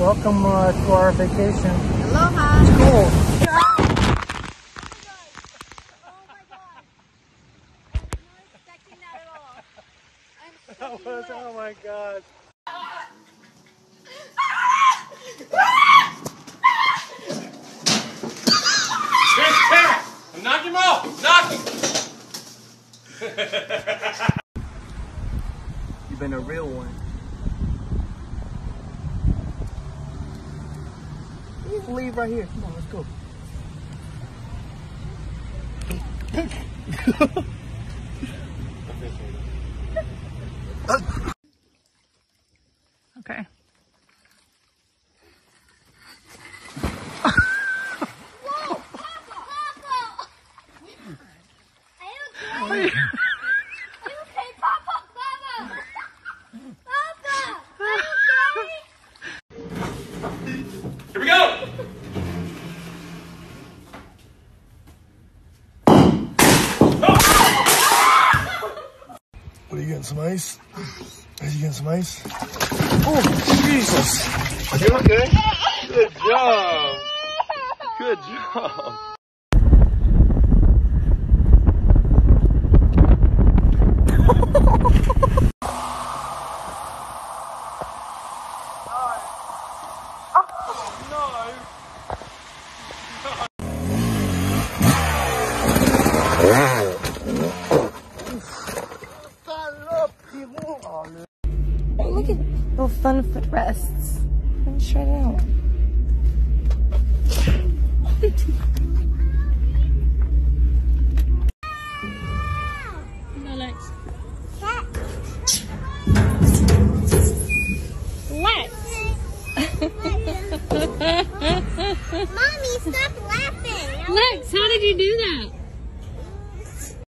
Welcome uh, to our vacation. Aloha. Cool. Oh my god. Oh my god. I'm not expecting that was, oh my god. Here's the cat! Knock him off! Knock him! You've been a real one. Leave right here. Come on, let's go. Okay. Getting some ice? Are you getting some ice? Oh, Jesus. Are you okay? Good job. Good job. Oh, Look at little fun footrests. Let me try it out. Alex. Mommy, stop laughing. Lex, how did you do that?